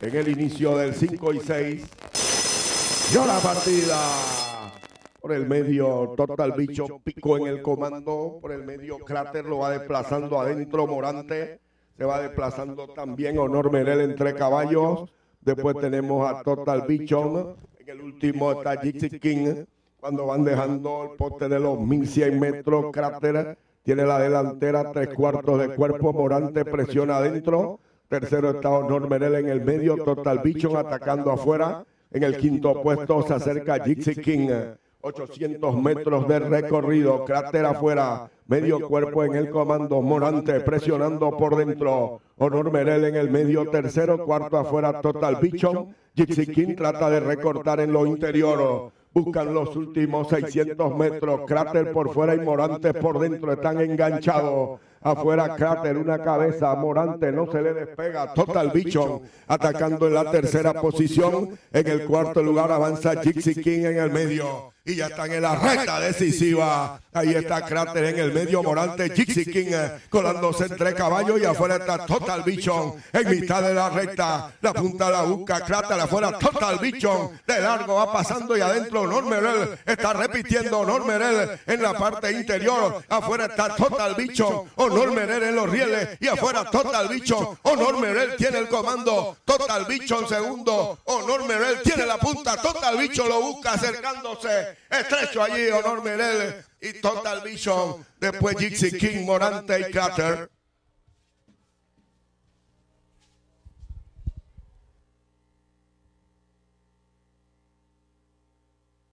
en el inicio del 5 y 6. Yo la partida. Por el medio, Total Bicho pico en el comando, por el medio Cráter lo va desplazando adentro Morante, se va desplazando también. Honor Merel entre caballos, después tenemos a Total Bicho, en el último está Gypsy King, cuando van dejando el poste de los 1100 metros, Cráter tiene la delantera, tres cuartos de cuerpo, Morante presiona adentro, tercero está Honor Merel en el medio, Total Bicho atacando afuera, en el quinto puesto se acerca Gypsy King. 800 metros de recorrido, cráter afuera, medio cuerpo en el comando, Morante presionando por dentro, Honor Merel en el medio, tercero, cuarto afuera, Total Bichon, Gypsy King trata de recortar en lo interior, buscan los últimos 600 metros, cráter por fuera y Morante por dentro, están enganchados. Afuera Cráter, una cabeza, Morante no se le despega, Total Bichon atacando en la tercera posición. En el cuarto lugar avanza Gypsy King en el medio y ya están en la recta decisiva. Ahí está Cráter en el medio, Morante, Gypsy King eh, colándose entre caballos y afuera está Total Bichon en mitad de la recta. La punta la busca Cráter afuera, Total Bichon de largo va pasando y adentro Normerel está repitiendo Normerel en la parte interior. Afuera está Total Bichon. Honor Merel en los rieles y afuera Total Bicho. Honor Merel tiene el comando. Total Bicho en segundo. Honor Merel tiene la punta. Total Bicho lo busca acercándose. Estrecho allí Honor Merel y Total Bicho. Después Gypsy King, Morante y Crater.